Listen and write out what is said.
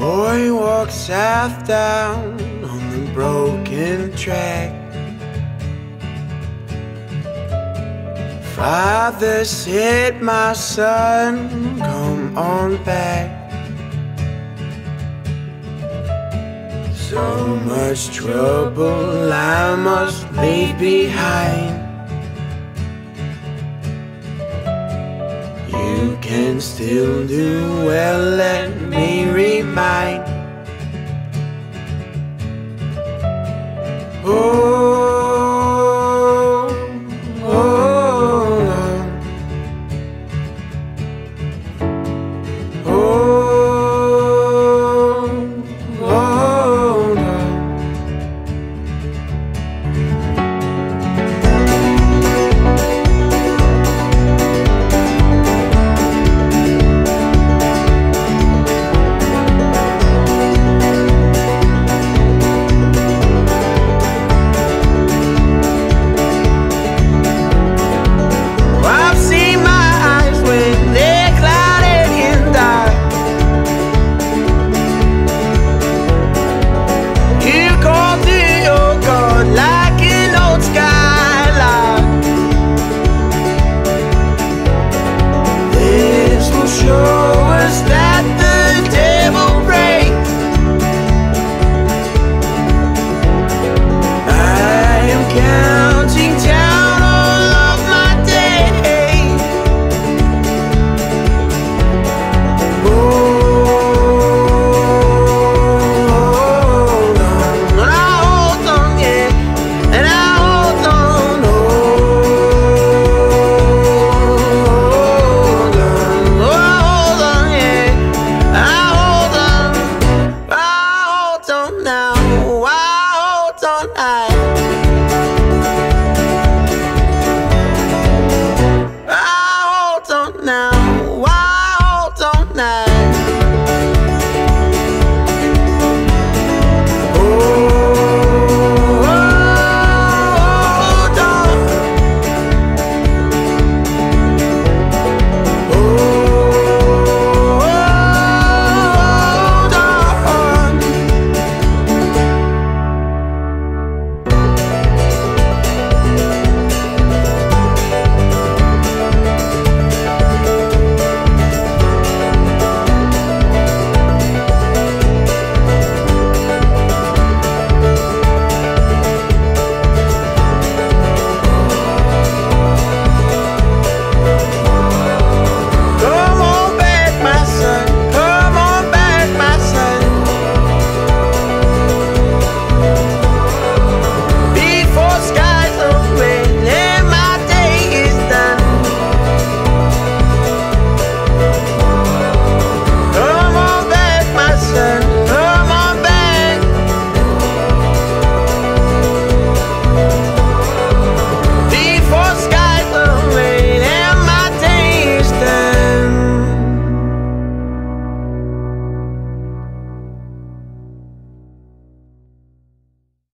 boy walked south down on the broken track. Father said, My son, come on back. So much trouble I must leave behind. You can still do well, let me remind uh,